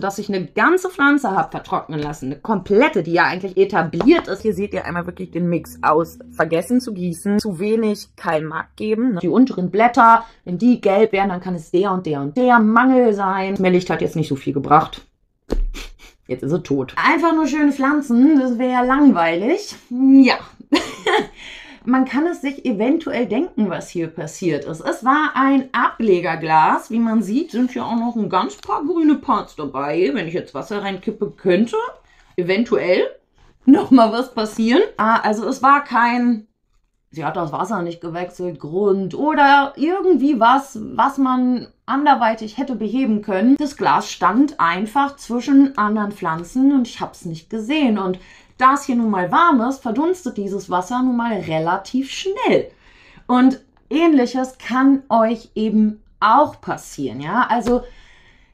sodass ich eine ganze Pflanze habe vertrocknen lassen. Eine komplette, die ja eigentlich etabliert ist. Hier seht ihr einmal wirklich den Mix aus. Vergessen zu gießen, zu wenig Kalmark geben. Die unteren Blätter, wenn die gelb werden, dann kann es der und der und der Mangel sein. Mehrlicht hat jetzt nicht so viel gebracht. Jetzt ist er tot. Einfach nur schöne Pflanzen, das wäre ja langweilig. Ja. Man kann es sich eventuell denken, was hier passiert ist. Es war ein Ablegerglas. Wie man sieht, sind hier auch noch ein ganz paar grüne Parts dabei. Wenn ich jetzt Wasser reinkippe, könnte eventuell nochmal was passieren. Ah, also es war kein sie hat das Wasser nicht gewechselt, Grund oder irgendwie was, was man anderweitig hätte beheben können. Das Glas stand einfach zwischen anderen Pflanzen und ich habe es nicht gesehen. Und da es hier nun mal warm ist, verdunstet dieses Wasser nun mal relativ schnell. Und ähnliches kann euch eben auch passieren, ja? Also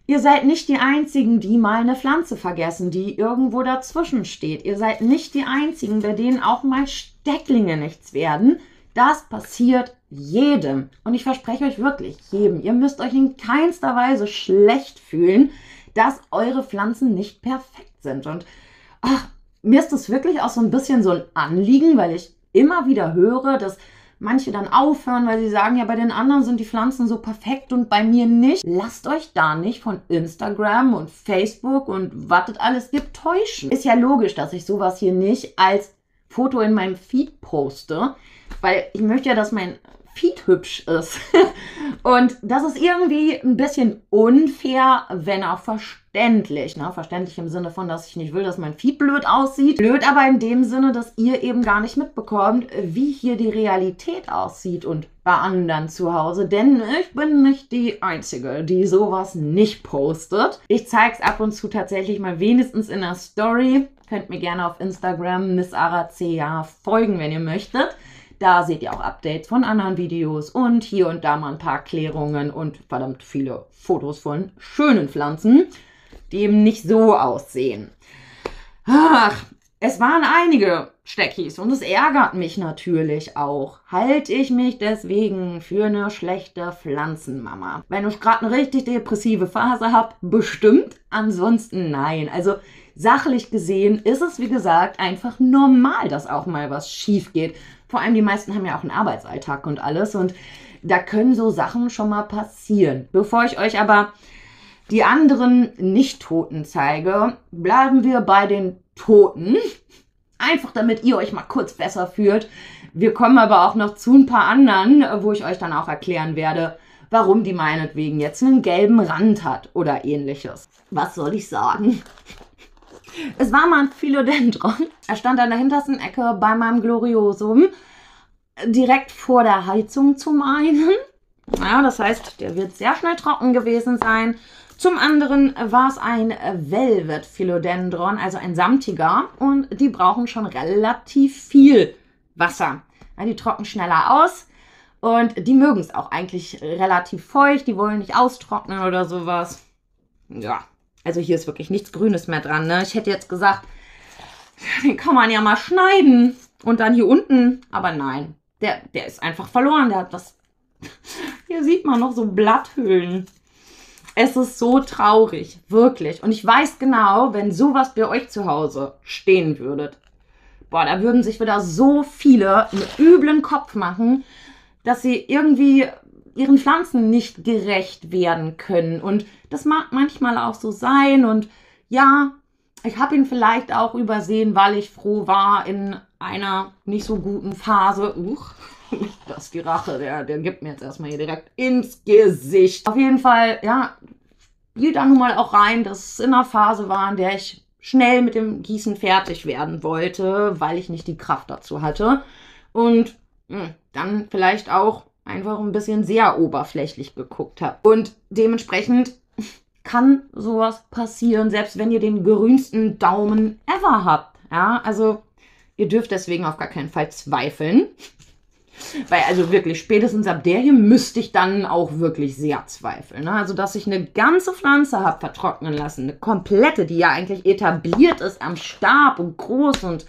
ihr seid nicht die einzigen, die mal eine Pflanze vergessen, die irgendwo dazwischen steht. Ihr seid nicht die einzigen, bei denen auch mal Stecklinge nichts werden. Das passiert jedem. Und ich verspreche euch wirklich, jedem. Ihr müsst euch in keinster Weise schlecht fühlen, dass eure Pflanzen nicht perfekt sind. Und ach, mir ist das wirklich auch so ein bisschen so ein Anliegen, weil ich immer wieder höre, dass manche dann aufhören, weil sie sagen, ja, bei den anderen sind die Pflanzen so perfekt und bei mir nicht. Lasst euch da nicht von Instagram und Facebook und was es alles gibt täuschen. Ist ja logisch, dass ich sowas hier nicht als Foto in meinem Feed poste, weil ich möchte ja, dass mein Feed hübsch ist. Und das ist irgendwie ein bisschen unfair, wenn auch verständlich. Ne? Verständlich im Sinne von, dass ich nicht will, dass mein Feed blöd aussieht. Blöd aber in dem Sinne, dass ihr eben gar nicht mitbekommt, wie hier die Realität aussieht und bei anderen zu Hause. Denn ich bin nicht die Einzige, die sowas nicht postet. Ich zeige es ab und zu tatsächlich mal wenigstens in der Story. Könnt mir gerne auf Instagram Miss Aracea folgen, wenn ihr möchtet. Da seht ihr auch Updates von anderen Videos und hier und da mal ein paar Klärungen und verdammt viele Fotos von schönen Pflanzen, die eben nicht so aussehen. Ach, es waren einige Steckis und es ärgert mich natürlich auch. Halte ich mich deswegen für eine schlechte Pflanzenmama? Wenn ich gerade eine richtig depressive Phase habe, bestimmt. Ansonsten nein. Also sachlich gesehen ist es, wie gesagt, einfach normal, dass auch mal was schief geht. Vor allem die meisten haben ja auch einen Arbeitsalltag und alles und da können so Sachen schon mal passieren. Bevor ich euch aber die anderen Nicht-Toten zeige, bleiben wir bei den Toten. Einfach damit ihr euch mal kurz besser fühlt. Wir kommen aber auch noch zu ein paar anderen, wo ich euch dann auch erklären werde, warum die meinetwegen jetzt einen gelben Rand hat oder ähnliches. Was soll ich sagen? Es war mal ein Philodendron. Er stand an der hintersten Ecke bei meinem Gloriosum. Direkt vor der Heizung zum einen. Ja, das heißt, der wird sehr schnell trocken gewesen sein. Zum anderen war es ein Velvet Philodendron, also ein samtiger. Und die brauchen schon relativ viel Wasser. Ja, die trocknen schneller aus. Und die mögen es auch eigentlich relativ feucht. Die wollen nicht austrocknen oder sowas. Ja, also hier ist wirklich nichts Grünes mehr dran. Ne? Ich hätte jetzt gesagt, den kann man ja mal schneiden. Und dann hier unten. Aber nein, der, der ist einfach verloren. Der hat das... Hier sieht man noch so Blatthöhlen. Es ist so traurig, wirklich. Und ich weiß genau, wenn sowas bei euch zu Hause stehen würdet, boah, da würden sich wieder so viele einen üblen Kopf machen, dass sie irgendwie ihren Pflanzen nicht gerecht werden können. Und das mag manchmal auch so sein. Und ja, ich habe ihn vielleicht auch übersehen, weil ich froh war in einer nicht so guten Phase. Uch, das ist die Rache, der, der gibt mir jetzt erstmal hier direkt ins Gesicht. Auf jeden Fall, ja, spielt da nun mal auch rein, dass es in einer Phase war, in der ich schnell mit dem Gießen fertig werden wollte, weil ich nicht die Kraft dazu hatte. Und mh, hm, dann vielleicht auch einfach ein bisschen sehr oberflächlich geguckt habe. Und dementsprechend kann sowas passieren, selbst wenn ihr den grünsten Daumen ever habt. Ja, also ihr dürft deswegen auf gar keinen Fall zweifeln. Weil also wirklich, spätestens ab der hier müsste ich dann auch wirklich sehr zweifeln. Ne? Also, dass ich eine ganze Pflanze habe vertrocknen lassen, eine komplette, die ja eigentlich etabliert ist am Stab und groß und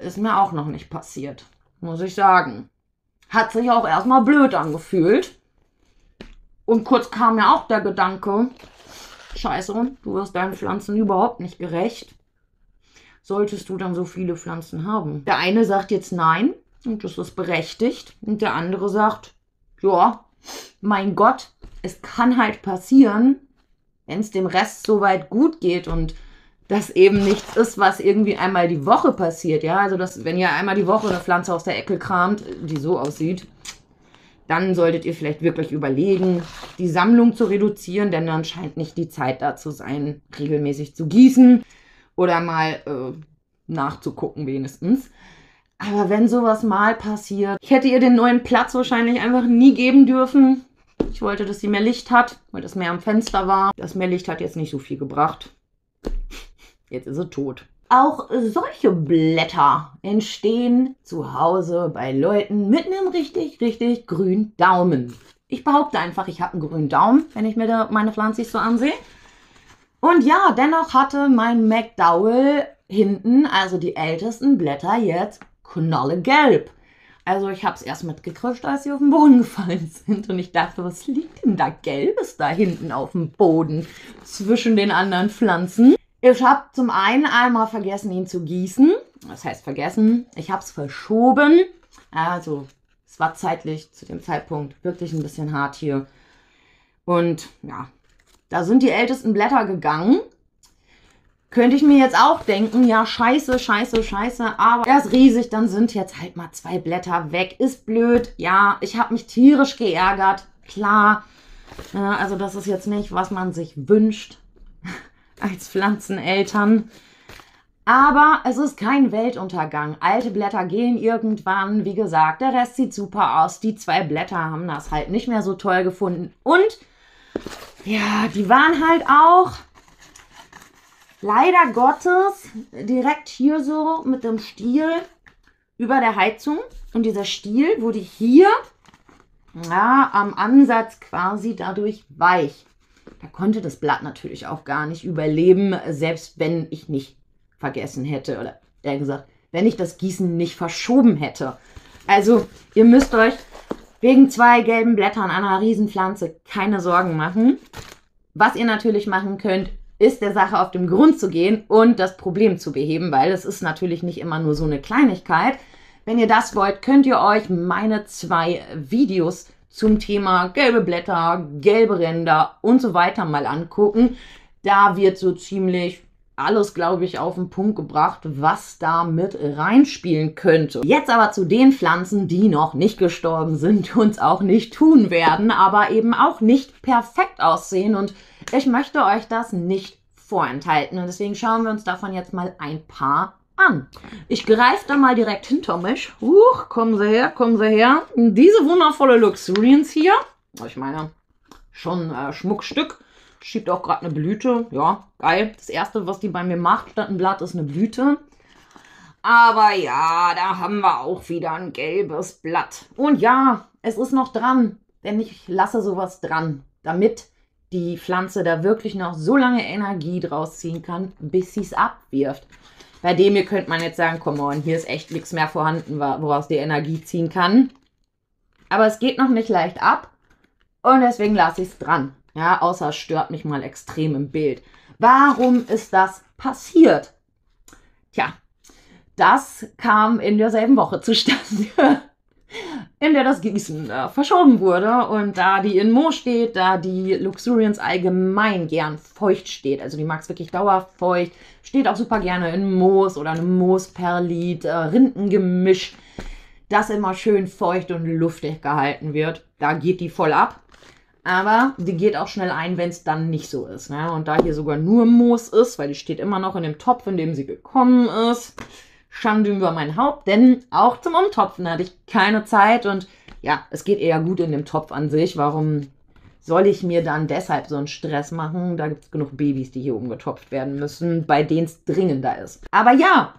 ist mir auch noch nicht passiert, muss ich sagen. Hat sich auch erstmal blöd angefühlt. Und kurz kam mir auch der Gedanke, scheiße, du wirst deinen Pflanzen überhaupt nicht gerecht, solltest du dann so viele Pflanzen haben? Der eine sagt jetzt nein und das ist berechtigt und der andere sagt, ja, mein Gott, es kann halt passieren, wenn es dem Rest soweit gut geht und das eben nichts ist, was irgendwie einmal die Woche passiert, ja, also dass, wenn ihr einmal die Woche eine Pflanze aus der Ecke kramt, die so aussieht, dann solltet ihr vielleicht wirklich überlegen, die Sammlung zu reduzieren, denn dann scheint nicht die Zeit da zu sein, regelmäßig zu gießen oder mal äh, nachzugucken wenigstens. Aber wenn sowas mal passiert, ich hätte ihr den neuen Platz wahrscheinlich einfach nie geben dürfen. Ich wollte, dass sie mehr Licht hat, weil das mehr am Fenster war. Das mehr Licht hat jetzt nicht so viel gebracht. Jetzt ist sie tot. Auch solche Blätter entstehen zu Hause bei Leuten mit einem richtig, richtig grünen Daumen. Ich behaupte einfach, ich habe einen grünen Daumen, wenn ich mir meine Pflanze so ansehe. Und ja, dennoch hatte mein McDowell hinten, also die ältesten Blätter, jetzt knallegelb. Also ich habe es erst mitgekriegt, als sie auf den Boden gefallen sind. Und ich dachte, was liegt denn da Gelbes da hinten auf dem Boden zwischen den anderen Pflanzen? Ich habe zum einen einmal vergessen, ihn zu gießen. Das heißt vergessen. Ich habe es verschoben. Also es war zeitlich zu dem Zeitpunkt wirklich ein bisschen hart hier. Und ja, da sind die ältesten Blätter gegangen. Könnte ich mir jetzt auch denken, ja, scheiße, scheiße, scheiße, aber er ist riesig, dann sind jetzt halt mal zwei Blätter weg. Ist blöd, ja, ich habe mich tierisch geärgert, klar. also das ist jetzt nicht, was man sich wünscht als Pflanzeneltern. Aber es ist kein Weltuntergang. Alte Blätter gehen irgendwann. Wie gesagt, der Rest sieht super aus. Die zwei Blätter haben das halt nicht mehr so toll gefunden. Und ja, die waren halt auch leider Gottes direkt hier so mit dem Stiel über der Heizung. Und dieser Stiel wurde hier ja, am Ansatz quasi dadurch weich. Da konnte das Blatt natürlich auch gar nicht überleben, selbst wenn ich nicht vergessen hätte oder eher gesagt, wenn ich das Gießen nicht verschoben hätte. Also, ihr müsst euch wegen zwei gelben Blättern einer Riesenpflanze keine Sorgen machen. Was ihr natürlich machen könnt, ist der Sache auf den Grund zu gehen und das Problem zu beheben, weil es ist natürlich nicht immer nur so eine Kleinigkeit. Wenn ihr das wollt, könnt ihr euch meine zwei Videos zum Thema gelbe Blätter, gelbe Ränder und so weiter mal angucken. Da wird so ziemlich alles, glaube ich, auf den Punkt gebracht, was da mit reinspielen könnte. Jetzt aber zu den Pflanzen, die noch nicht gestorben sind und auch nicht tun werden, aber eben auch nicht perfekt aussehen. Und ich möchte euch das nicht vorenthalten. Und deswegen schauen wir uns davon jetzt mal ein paar an. Ich greife da mal direkt hinter mich. Huch, kommen Sie her, kommen Sie her. Diese wundervolle Luxuriance hier. Ich meine, schon äh, Schmuckstück. Schiebt auch gerade eine Blüte. Ja, geil. Das erste, was die bei mir macht, statt ein Blatt, ist eine Blüte. Aber ja, da haben wir auch wieder ein gelbes Blatt. Und ja, es ist noch dran. Denn ich lasse sowas dran, damit die Pflanze da wirklich noch so lange Energie draus ziehen kann, bis sie es abwirft. Bei dem hier könnte man jetzt sagen, komm on, hier ist echt nichts mehr vorhanden, woraus die Energie ziehen kann. Aber es geht noch nicht leicht ab und deswegen lasse ich es dran. Ja, außer es stört mich mal extrem im Bild. Warum ist das passiert? Tja, das kam in derselben Woche zustande in der das Gießen äh, verschoben wurde. Und da die in Mo steht, da die Luxuriance allgemein gern feucht steht, also die mag es wirklich dauerfeucht, steht auch super gerne in Moos oder einem Moosperlit, äh, Rindengemisch, das immer schön feucht und luftig gehalten wird. Da geht die voll ab. Aber die geht auch schnell ein, wenn es dann nicht so ist. Ne? Und da hier sogar nur Moos ist, weil die steht immer noch in dem Topf, in dem sie gekommen ist, Schande über mein Haupt, denn auch zum Umtopfen hatte ich keine Zeit und ja, es geht eher gut in dem Topf an sich. Warum soll ich mir dann deshalb so einen Stress machen? Da gibt es genug Babys, die hier umgetopft werden müssen, bei denen es dringender ist. Aber ja,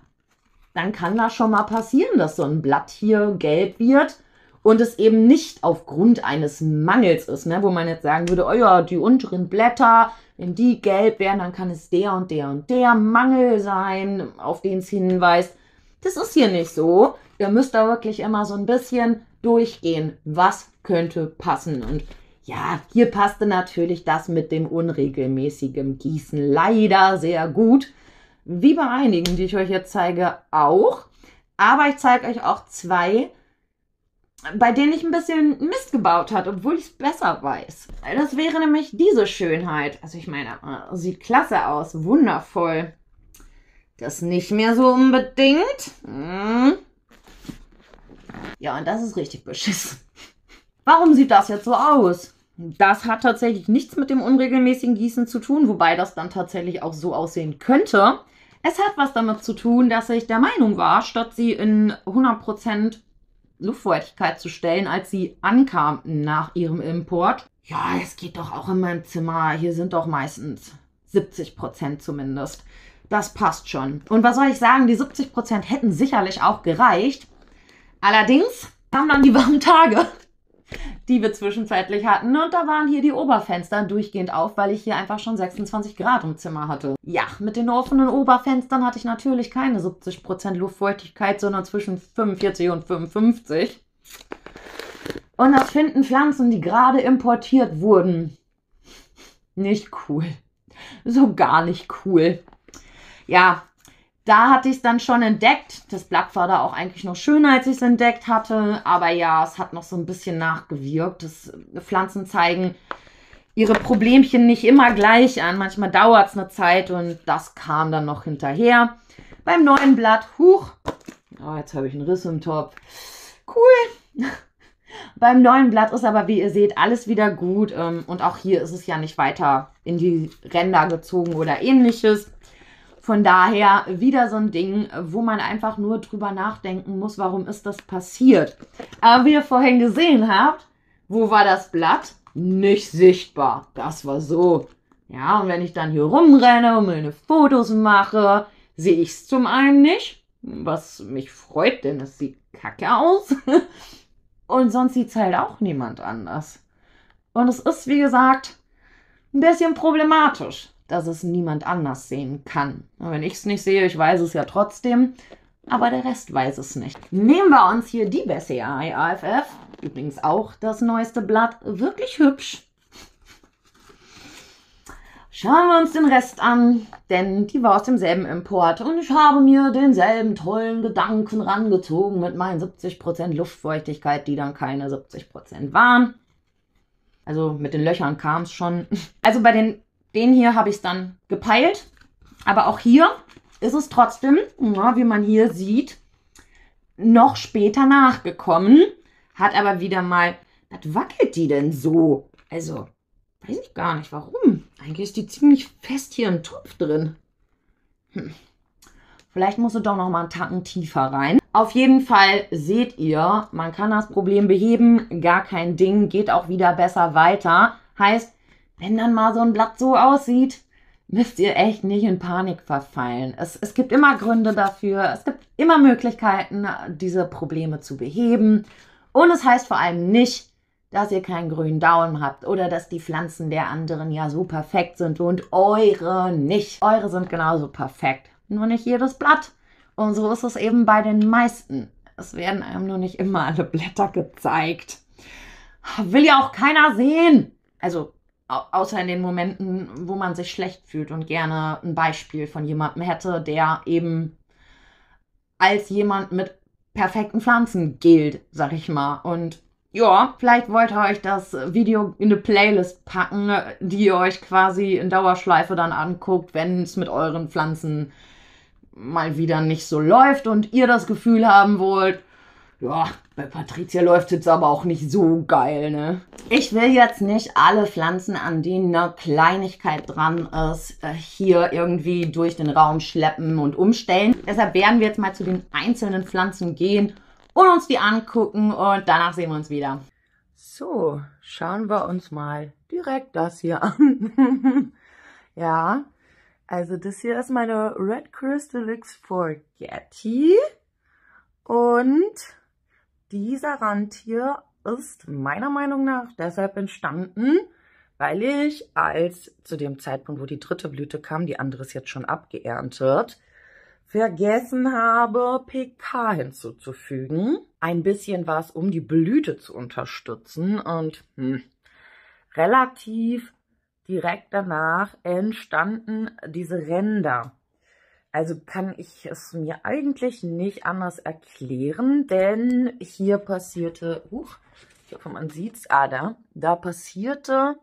dann kann das schon mal passieren, dass so ein Blatt hier gelb wird und es eben nicht aufgrund eines Mangels ist, ne? wo man jetzt sagen würde, oh ja, die unteren Blätter, wenn die gelb wären, dann kann es der und der und der Mangel sein, auf den es hinweist. Das ist hier nicht so. Ihr müsst da wirklich immer so ein bisschen durchgehen, was könnte passen. Und Ja, hier passte natürlich das mit dem unregelmäßigen Gießen leider sehr gut. Wie bei einigen, die ich euch jetzt zeige, auch. Aber ich zeige euch auch zwei, bei denen ich ein bisschen Mist gebaut hat, obwohl ich es besser weiß. Das wäre nämlich diese Schönheit. Also ich meine, äh, sieht klasse aus, wundervoll. Das nicht mehr so unbedingt. Hm. Ja, und das ist richtig beschissen. Warum sieht das jetzt so aus? Das hat tatsächlich nichts mit dem unregelmäßigen Gießen zu tun, wobei das dann tatsächlich auch so aussehen könnte. Es hat was damit zu tun, dass ich der Meinung war, statt sie in 100% Luftfeuchtigkeit zu stellen, als sie ankam nach ihrem Import. Ja, es geht doch auch in meinem Zimmer. Hier sind doch meistens 70% zumindest. Das passt schon. Und was soll ich sagen, die 70% hätten sicherlich auch gereicht. Allerdings kamen dann die warmen Tage die wir zwischenzeitlich hatten. Und da waren hier die Oberfenster durchgehend auf, weil ich hier einfach schon 26 Grad im Zimmer hatte. Ja, mit den offenen Oberfenstern hatte ich natürlich keine 70% Luftfeuchtigkeit, sondern zwischen 45 und 55. Und das finden Pflanzen, die gerade importiert wurden, nicht cool. So gar nicht cool. Ja, da hatte ich es dann schon entdeckt. Das Blatt war da auch eigentlich noch schöner, als ich es entdeckt hatte. Aber ja, es hat noch so ein bisschen nachgewirkt. Das Pflanzen zeigen ihre Problemchen nicht immer gleich an. Manchmal dauert es eine Zeit und das kam dann noch hinterher. Beim neuen Blatt, huch, oh, jetzt habe ich einen Riss im Topf. Cool. Beim neuen Blatt ist aber, wie ihr seht, alles wieder gut. Ähm, und auch hier ist es ja nicht weiter in die Ränder gezogen oder ähnliches. Von daher wieder so ein Ding, wo man einfach nur drüber nachdenken muss, warum ist das passiert. Aber wie ihr vorhin gesehen habt, wo war das Blatt? Nicht sichtbar. Das war so. Ja, und wenn ich dann hier rumrenne und meine Fotos mache, sehe ich es zum einen nicht, was mich freut, denn es sieht kacke aus. und sonst sieht es halt auch niemand anders. Und es ist, wie gesagt, ein bisschen problematisch dass es niemand anders sehen kann. Und wenn ich es nicht sehe, ich weiß es ja trotzdem, aber der Rest weiß es nicht. Nehmen wir uns hier die Bessei AFF, übrigens auch das neueste Blatt, wirklich hübsch. Schauen wir uns den Rest an, denn die war aus demselben Import und ich habe mir denselben tollen Gedanken rangezogen mit meinen 70% Luftfeuchtigkeit, die dann keine 70% waren. Also mit den Löchern kam es schon. Also bei den den hier habe ich dann gepeilt. Aber auch hier ist es trotzdem, ja, wie man hier sieht, noch später nachgekommen. Hat aber wieder mal, was wackelt die denn so? Also, weiß ich gar nicht, warum. Eigentlich ist die ziemlich fest hier im Topf drin. Hm. Vielleicht muss sie doch noch mal einen Tacken tiefer rein. Auf jeden Fall seht ihr, man kann das Problem beheben. Gar kein Ding, geht auch wieder besser weiter. Heißt, wenn dann mal so ein Blatt so aussieht, müsst ihr echt nicht in Panik verfallen. Es, es gibt immer Gründe dafür. Es gibt immer Möglichkeiten, diese Probleme zu beheben. Und es heißt vor allem nicht, dass ihr keinen grünen Daumen habt oder dass die Pflanzen der anderen ja so perfekt sind und eure nicht. Eure sind genauso perfekt. Nur nicht jedes Blatt. Und so ist es eben bei den meisten. Es werden einem nur nicht immer alle Blätter gezeigt. Will ja auch keiner sehen. Also außer in den Momenten, wo man sich schlecht fühlt und gerne ein Beispiel von jemandem hätte, der eben als jemand mit perfekten Pflanzen gilt, sag ich mal. Und ja, vielleicht wollt ihr euch das Video in eine Playlist packen, die ihr euch quasi in Dauerschleife dann anguckt, wenn es mit euren Pflanzen mal wieder nicht so läuft und ihr das Gefühl haben wollt, ja, bei Patricia läuft es jetzt aber auch nicht so geil, ne? Ich will jetzt nicht alle Pflanzen, an denen eine Kleinigkeit dran ist, äh, hier irgendwie durch den Raum schleppen und umstellen. Deshalb werden wir jetzt mal zu den einzelnen Pflanzen gehen und uns die angucken und danach sehen wir uns wieder. So, schauen wir uns mal direkt das hier an. ja, also das hier ist meine Red Crystal X Forgetti und dieser Rand hier ist meiner Meinung nach deshalb entstanden, weil ich als zu dem Zeitpunkt, wo die dritte Blüte kam, die andere ist jetzt schon abgeerntet, vergessen habe, PK hinzuzufügen. Ein bisschen was, um die Blüte zu unterstützen und hm, relativ direkt danach entstanden diese Ränder. Also kann ich es mir eigentlich nicht anders erklären, denn hier passierte, huch, ich hoffe, man sieht's, ah, da, da passierte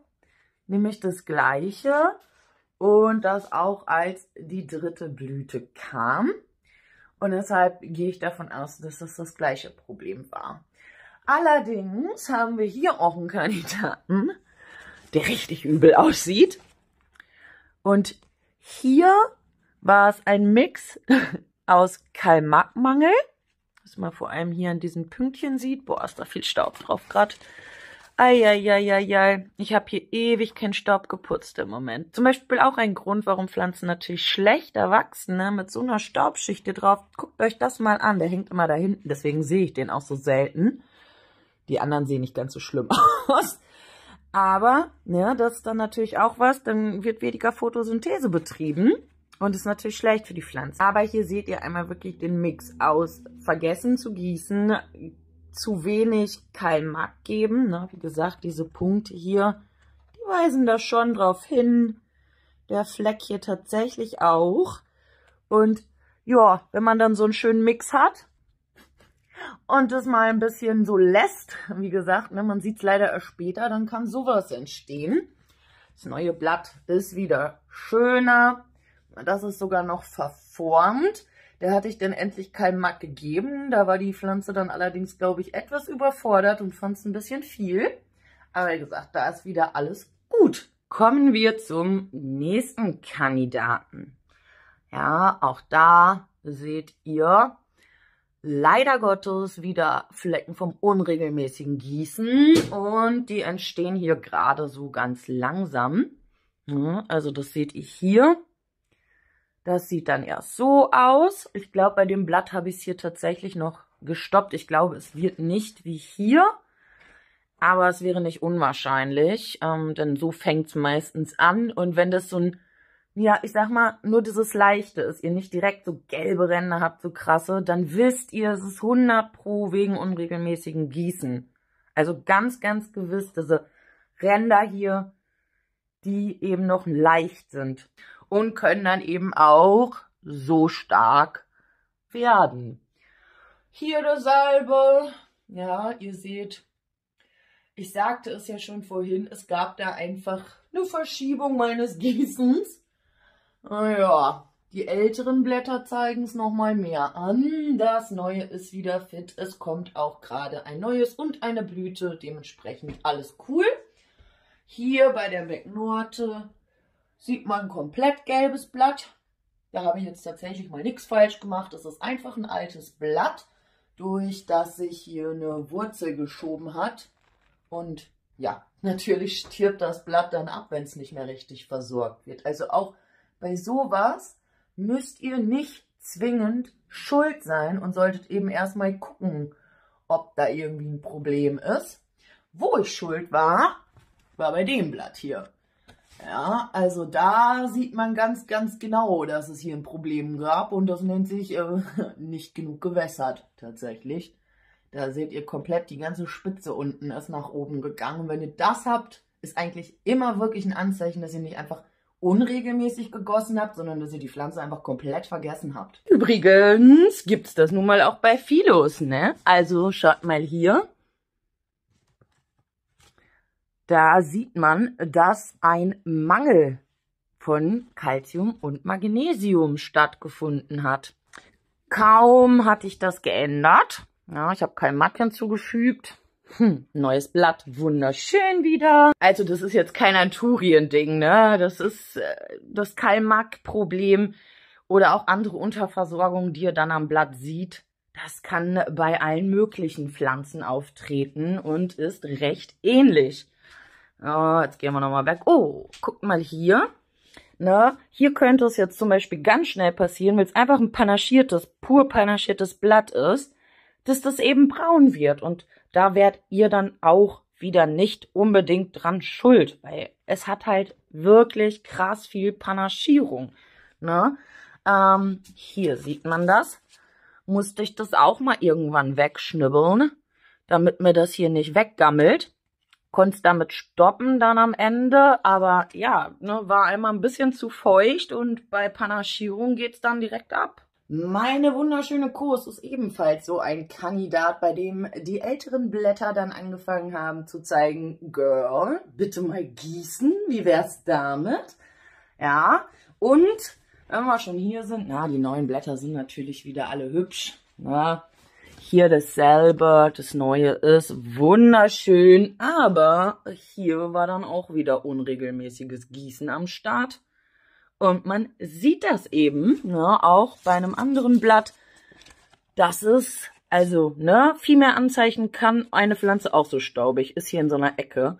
nämlich das Gleiche und das auch als die dritte Blüte kam. Und deshalb gehe ich davon aus, dass das das gleiche Problem war. Allerdings haben wir hier auch einen Kandidaten, der richtig übel aussieht. Und hier war es ein Mix aus Kalmakmangel, was man vor allem hier an diesen Pünktchen sieht. Boah, ist da viel Staub drauf gerade. Eieieiei, ich habe hier ewig keinen Staub geputzt im Moment. Zum Beispiel auch ein Grund, warum Pflanzen natürlich schlechter wachsen, ne? mit so einer Staubschicht drauf. Guckt euch das mal an, der hängt immer da hinten, deswegen sehe ich den auch so selten. Die anderen sehen nicht ganz so schlimm aus. Aber, ne, das ist dann natürlich auch was, dann wird weniger Photosynthese betrieben. Und ist natürlich schlecht für die Pflanzen. Aber hier seht ihr einmal wirklich den Mix aus vergessen zu gießen, zu wenig Kalmak geben. Ne? Wie gesagt, diese Punkte hier, die weisen da schon drauf hin. Der Fleck hier tatsächlich auch. Und ja, wenn man dann so einen schönen Mix hat und das mal ein bisschen so lässt, wie gesagt, ne, man sieht es leider erst später, dann kann sowas entstehen. Das neue Blatt ist wieder schöner. Das ist sogar noch verformt. Der hatte ich dann endlich keinen Mack gegeben. Da war die Pflanze dann allerdings, glaube ich, etwas überfordert und fand es ein bisschen viel. Aber wie gesagt, da ist wieder alles gut. Kommen wir zum nächsten Kandidaten. Ja, auch da seht ihr leider Gottes wieder Flecken vom unregelmäßigen Gießen. Und die entstehen hier gerade so ganz langsam. Also das seht ihr hier. Das sieht dann erst so aus. Ich glaube, bei dem Blatt habe ich es hier tatsächlich noch gestoppt. Ich glaube, es wird nicht wie hier. Aber es wäre nicht unwahrscheinlich, ähm, denn so fängt es meistens an. Und wenn das so ein, ja, ich sag mal, nur dieses Leichte ist, ihr nicht direkt so gelbe Ränder habt, so krasse, dann wisst ihr, es ist 100 pro wegen unregelmäßigen Gießen. Also ganz, ganz gewiss, diese Ränder hier, die eben noch leicht sind und können dann eben auch so stark werden. Hier dasselbe. Ja, ihr seht, ich sagte es ja schon vorhin, es gab da einfach eine Verschiebung meines Gießens. Naja, die älteren Blätter zeigen es nochmal mehr an. Das Neue ist wieder fit. Es kommt auch gerade ein neues und eine Blüte. Dementsprechend alles cool. Hier bei der Wegnorte sieht man komplett gelbes Blatt. Da habe ich jetzt tatsächlich mal nichts falsch gemacht. Es ist einfach ein altes Blatt, durch das sich hier eine Wurzel geschoben hat. Und ja, natürlich stirbt das Blatt dann ab, wenn es nicht mehr richtig versorgt wird. Also auch bei sowas müsst ihr nicht zwingend schuld sein und solltet eben erstmal gucken, ob da irgendwie ein Problem ist. Wo ich schuld war, war bei dem Blatt hier. Ja, also da sieht man ganz, ganz genau, dass es hier ein Problem gab und das nennt sich äh, nicht genug gewässert tatsächlich. Da seht ihr komplett, die ganze Spitze unten ist nach oben gegangen. Wenn ihr das habt, ist eigentlich immer wirklich ein Anzeichen, dass ihr nicht einfach unregelmäßig gegossen habt, sondern dass ihr die Pflanze einfach komplett vergessen habt. Übrigens gibt's das nun mal auch bei Philos, ne? Also schaut mal hier. Da sieht man, dass ein Mangel von Calcium und Magnesium stattgefunden hat. Kaum hatte ich das geändert. Ja, ich habe kein Matt hinzugefügt. Hm, neues Blatt, wunderschön wieder. Also das ist jetzt kein Anturien-Ding, ne? Das ist äh, das Kalmak-Problem oder auch andere Unterversorgungen, die ihr dann am Blatt sieht. Das kann bei allen möglichen Pflanzen auftreten und ist recht ähnlich. Oh, jetzt gehen wir nochmal weg. Oh, guckt mal hier. Ne? Hier könnte es jetzt zum Beispiel ganz schnell passieren, weil es einfach ein panaschiertes, pur panaschiertes Blatt ist, dass das eben braun wird. Und da werdet ihr dann auch wieder nicht unbedingt dran schuld, weil es hat halt wirklich krass viel Panaschierung. Ne? Ähm, hier sieht man das. Musste ich das auch mal irgendwann wegschnibbeln, damit mir das hier nicht weggammelt. Konnte es damit stoppen dann am Ende, aber ja, ne, war einmal ein bisschen zu feucht und bei Panaschierung geht's dann direkt ab. Meine wunderschöne Kurs ist ebenfalls so ein Kandidat, bei dem die älteren Blätter dann angefangen haben zu zeigen, Girl, bitte mal gießen, wie wär's damit? Ja, und wenn wir schon hier sind, na, die neuen Blätter sind natürlich wieder alle hübsch, na, hier dasselbe, das neue ist wunderschön, aber hier war dann auch wieder unregelmäßiges Gießen am Start. Und man sieht das eben, ne, auch bei einem anderen Blatt, dass es, also, ne, viel mehr Anzeichen kann eine Pflanze auch so staubig, ist hier in so einer Ecke,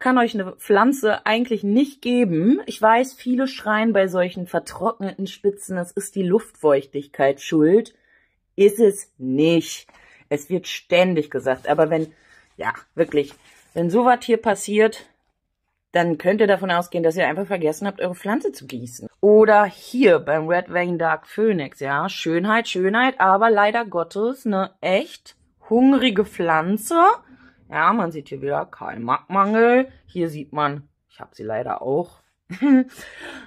kann euch eine Pflanze eigentlich nicht geben. Ich weiß, viele schreien bei solchen vertrockneten Spitzen, es ist die Luftfeuchtigkeit schuld. Ist es nicht. Es wird ständig gesagt, aber wenn, ja, wirklich, wenn sowas hier passiert, dann könnt ihr davon ausgehen, dass ihr einfach vergessen habt, eure Pflanze zu gießen. Oder hier beim Red Vein Dark Phoenix, ja, Schönheit, Schönheit, aber leider Gottes eine echt hungrige Pflanze. Ja, man sieht hier wieder kein Markmangel. Hier sieht man, ich habe sie leider auch ein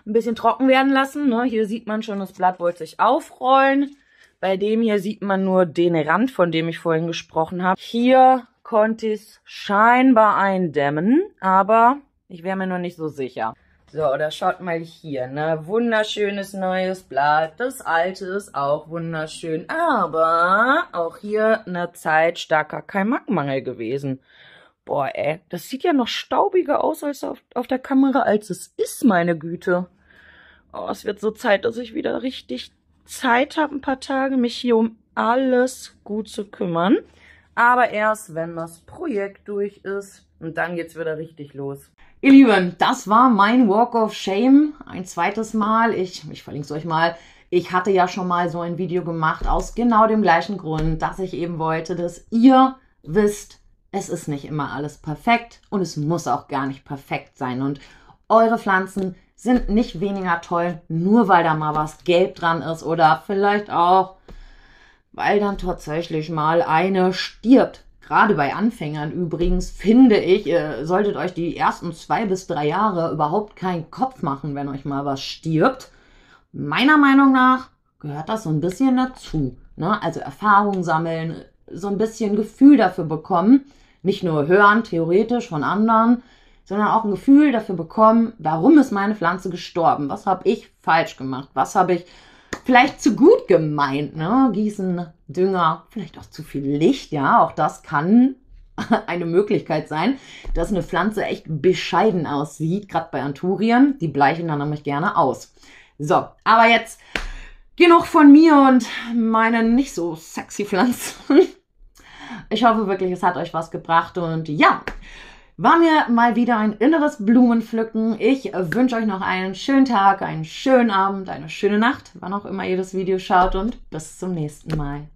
bisschen trocken werden lassen. Ne? Hier sieht man schon, das Blatt wollte sich aufrollen. Bei dem hier sieht man nur den Rand, von dem ich vorhin gesprochen habe. Hier konnte ich es scheinbar eindämmen, aber ich wäre mir noch nicht so sicher. So, da schaut mal hier, ne? Wunderschönes neues Blatt. Das alte ist auch wunderschön. Aber auch hier eine Zeit starker Keimackmangel gewesen. Boah, ey, das sieht ja noch staubiger aus als auf, auf der Kamera, als es ist, meine Güte. Oh, es wird so Zeit, dass ich wieder richtig Zeit habe, ein paar Tage, mich hier um alles gut zu kümmern. Aber erst, wenn das Projekt durch ist. Und dann geht's wieder richtig los. Ihr Lieben, das war mein Walk of Shame. Ein zweites Mal. Ich, ich verlinke es euch mal. Ich hatte ja schon mal so ein Video gemacht aus genau dem gleichen Grund, dass ich eben wollte, dass ihr wisst, es ist nicht immer alles perfekt und es muss auch gar nicht perfekt sein. Und eure Pflanzen sind nicht weniger toll, nur weil da mal was gelb dran ist oder vielleicht auch, weil dann tatsächlich mal eine stirbt. Gerade bei Anfängern übrigens finde ich, ihr solltet euch die ersten zwei bis drei Jahre überhaupt keinen Kopf machen, wenn euch mal was stirbt. Meiner Meinung nach gehört das so ein bisschen dazu. Ne? Also Erfahrung sammeln, so ein bisschen Gefühl dafür bekommen. Nicht nur hören, theoretisch von anderen, sondern auch ein Gefühl dafür bekommen, warum ist meine Pflanze gestorben? Was habe ich falsch gemacht? Was habe ich vielleicht zu gut gemeint, ne? Gießen, Dünger, vielleicht auch zu viel Licht, ja, auch das kann eine Möglichkeit sein, dass eine Pflanze echt bescheiden aussieht, gerade bei Anturien, die bleichen dann nämlich gerne aus. So, aber jetzt genug von mir und meinen nicht so sexy Pflanzen. Ich hoffe wirklich, es hat euch was gebracht und ja, war mir mal wieder ein inneres Blumenpflücken. Ich wünsche euch noch einen schönen Tag, einen schönen Abend, eine schöne Nacht, wann auch immer ihr das Video schaut und bis zum nächsten Mal.